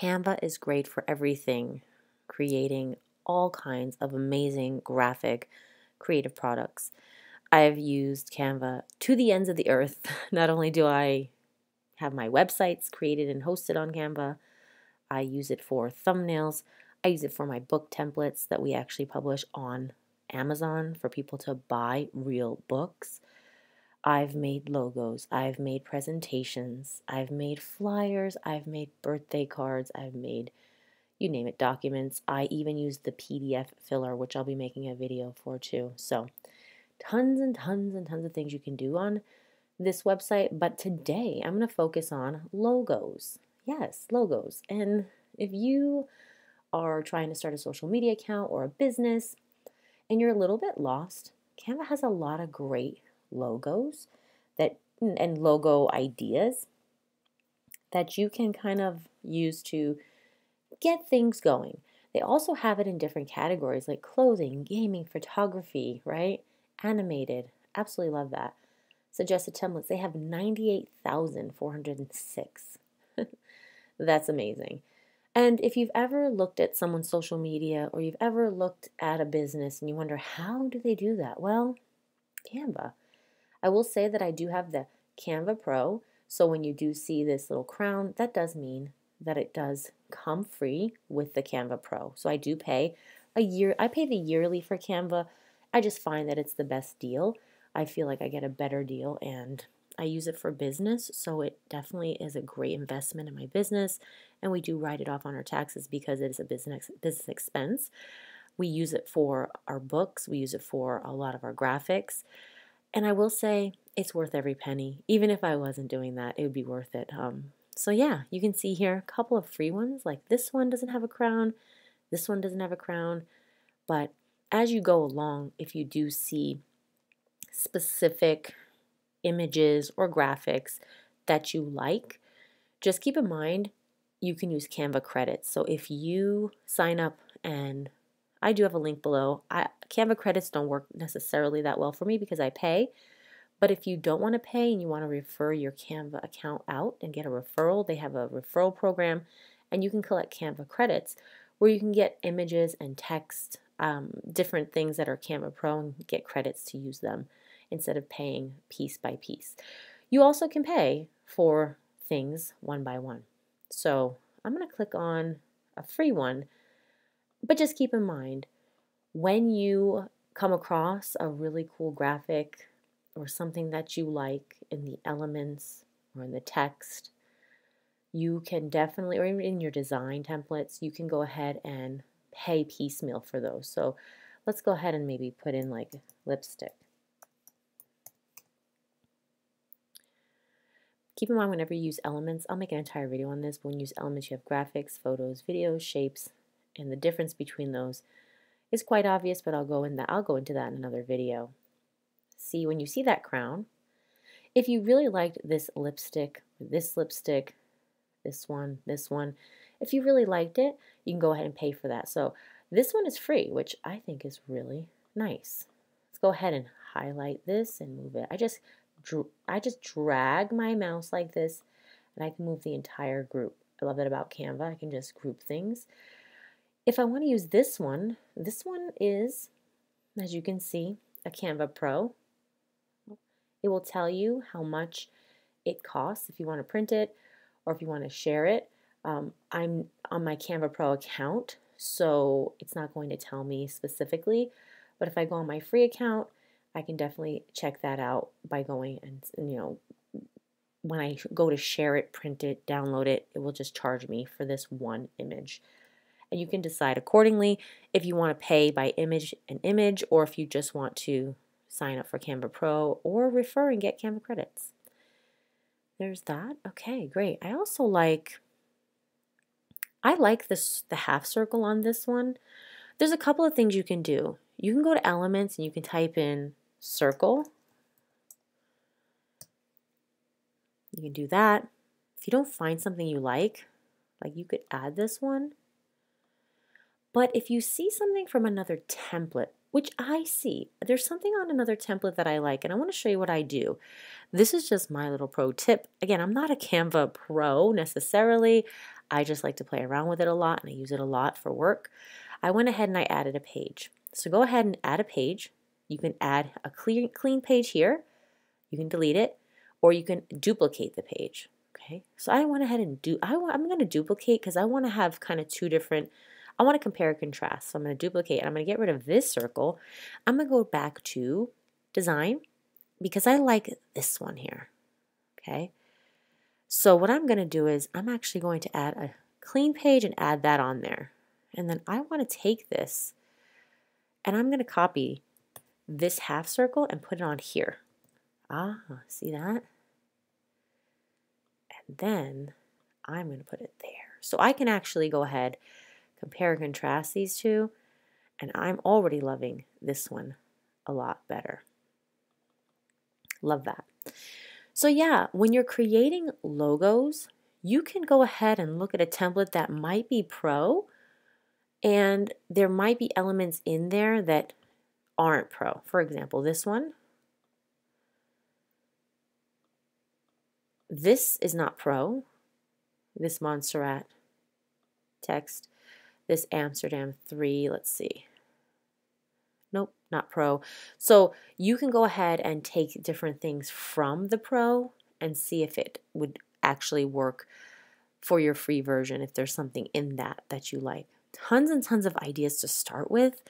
Canva is great for everything, creating all kinds of amazing graphic creative products. I've used Canva to the ends of the earth. Not only do I have my websites created and hosted on Canva, I use it for thumbnails. I use it for my book templates that we actually publish on Amazon for people to buy real books. I've made logos, I've made presentations, I've made flyers, I've made birthday cards, I've made you name it documents. I even use the PDF filler, which I'll be making a video for too. So, tons and tons and tons of things you can do on this website. But today I'm going to focus on logos. Yes, logos. And if you are trying to start a social media account or a business and you're a little bit lost, Canva has a lot of great logos that and logo ideas that you can kind of use to get things going. They also have it in different categories like clothing, gaming, photography, right? Animated. Absolutely love that. Suggested templates. They have 98,406. That's amazing. And if you've ever looked at someone's social media or you've ever looked at a business and you wonder, how do they do that? Well, Canva. I will say that I do have the Canva Pro. So when you do see this little crown, that does mean that it does come free with the Canva Pro. So I do pay a year, I pay the yearly for Canva. I just find that it's the best deal. I feel like I get a better deal and I use it for business, so it definitely is a great investment in my business. And we do write it off on our taxes because it is a business business expense. We use it for our books, we use it for a lot of our graphics. And I will say it's worth every penny. Even if I wasn't doing that, it would be worth it. Um, so yeah, you can see here a couple of free ones. Like this one doesn't have a crown, this one doesn't have a crown. But as you go along, if you do see specific images or graphics that you like, just keep in mind you can use Canva credits. So if you sign up and I do have a link below. I, Canva credits don't work necessarily that well for me because I pay. But if you don't want to pay and you want to refer your Canva account out and get a referral, they have a referral program and you can collect Canva credits where you can get images and text, um, different things that are Canva Pro and get credits to use them instead of paying piece by piece. You also can pay for things one by one. So I'm going to click on a free one, but just keep in mind when you come across a really cool graphic or something that you like in the elements or in the text, you can definitely, or even in your design templates, you can go ahead and pay piecemeal for those. So let's go ahead and maybe put in like lipstick. Keep in mind whenever you use elements, I'll make an entire video on this, but when you use elements you have graphics, photos, videos, shapes, and the difference between those is quite obvious, but I'll go in that I'll go into that in another video. See when you see that crown, if you really liked this lipstick, this lipstick, this one, this one, if you really liked it, you can go ahead and pay for that. So this one is free, which I think is really nice. Let's go ahead and highlight this and move it. I just I just drag my mouse like this and I can move the entire group. I love that about Canva. I can just group things. If I want to use this one, this one is, as you can see, a Canva Pro. It will tell you how much it costs if you want to print it or if you want to share it. Um, I'm on my Canva Pro account, so it's not going to tell me specifically. But if I go on my free account, I can definitely check that out by going and, you know, when I go to share it, print it, download it, it will just charge me for this one image. And you can decide accordingly if you want to pay by image and image or if you just want to sign up for Canva Pro or refer and get Canva credits. There's that. Okay, great. I also like I like this the half circle on this one. There's a couple of things you can do. You can go to elements and you can type in circle. You can do that. If you don't find something you like, like you could add this one. But if you see something from another template, which I see, there's something on another template that I like, and I want to show you what I do. This is just my little pro tip. Again, I'm not a Canva pro necessarily. I just like to play around with it a lot and I use it a lot for work. I went ahead and I added a page. So go ahead and add a page. You can add a clean, clean page here. You can delete it or you can duplicate the page. Okay, so I went ahead and do, I, I'm going to duplicate because I want to have kind of two different, I want to compare and contrast. So I'm going to duplicate and I'm going to get rid of this circle. I'm going to go back to design because I like this one here. Okay, so what I'm going to do is I'm actually going to add a clean page and add that on there. And then I want to take this and I'm going to copy this half circle and put it on here. Ah, see that? And then I'm going to put it there. So I can actually go ahead, compare and contrast these two, and I'm already loving this one a lot better. Love that. So yeah, when you're creating logos, you can go ahead and look at a template that might be pro and there might be elements in there that aren't pro. For example, this one. This is not pro. This Montserrat text. This Amsterdam 3, let's see. Nope, not pro. So you can go ahead and take different things from the pro and see if it would actually work for your free version if there's something in that that you like tons and tons of ideas to start with.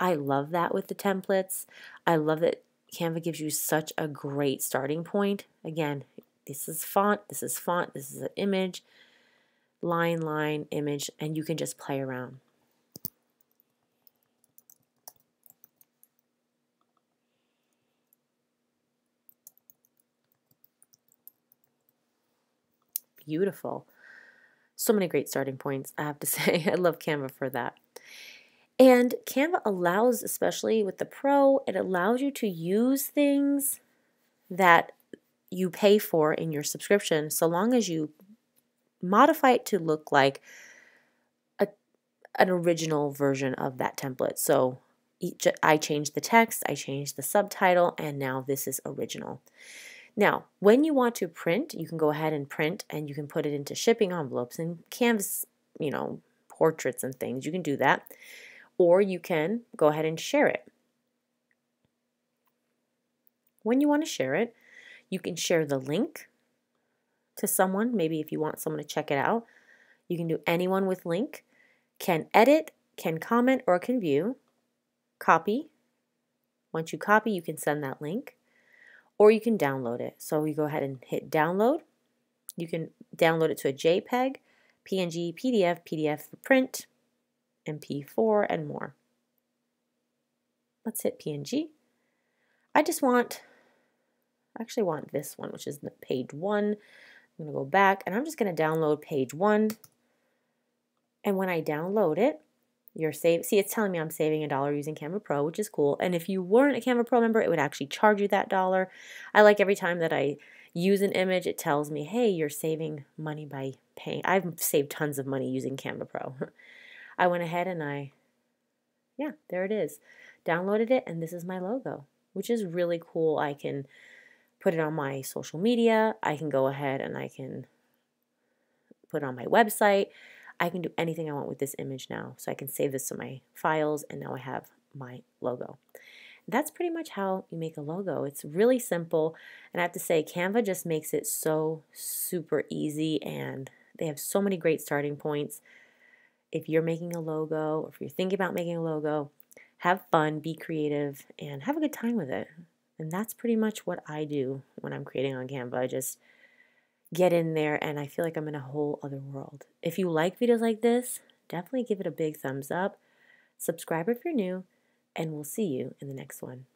I love that with the templates. I love that Canva gives you such a great starting point. Again, this is font, this is font, this is an image, line, line, image, and you can just play around. Beautiful. So many great starting points, I have to say. I love Canva for that. And Canva allows, especially with the Pro, it allows you to use things that you pay for in your subscription so long as you modify it to look like a, an original version of that template. So each, I changed the text, I changed the subtitle, and now this is original. Now, when you want to print, you can go ahead and print and you can put it into shipping envelopes and canvas, you know, portraits and things. You can do that. Or you can go ahead and share it. When you want to share it, you can share the link to someone, maybe if you want someone to check it out. You can do anyone with link, can edit, can comment, or can view. Copy. Once you copy, you can send that link or you can download it. So you go ahead and hit download. You can download it to a JPEG, PNG, PDF, PDF for print, MP4, and more. Let's hit PNG. I just want, I actually want this one, which is the page one. I'm going to go back and I'm just going to download page one. And when I download it, you're save see it's telling me I'm saving a dollar using Canva Pro, which is cool. And if you weren't a Canva Pro member, it would actually charge you that dollar. I like every time that I use an image, it tells me, hey, you're saving money by paying. I've saved tons of money using Canva Pro. I went ahead and I, yeah, there it is. Downloaded it, and this is my logo, which is really cool. I can put it on my social media. I can go ahead and I can put it on my website. I can do anything I want with this image now. So I can save this to my files and now I have my logo. That's pretty much how you make a logo. It's really simple and I have to say Canva just makes it so super easy and they have so many great starting points. If you're making a logo or if you're thinking about making a logo, have fun, be creative, and have a good time with it. And that's pretty much what I do when I'm creating on Canva. I just get in there and I feel like I'm in a whole other world. If you like videos like this, definitely give it a big thumbs up. Subscribe if you're new, and we'll see you in the next one.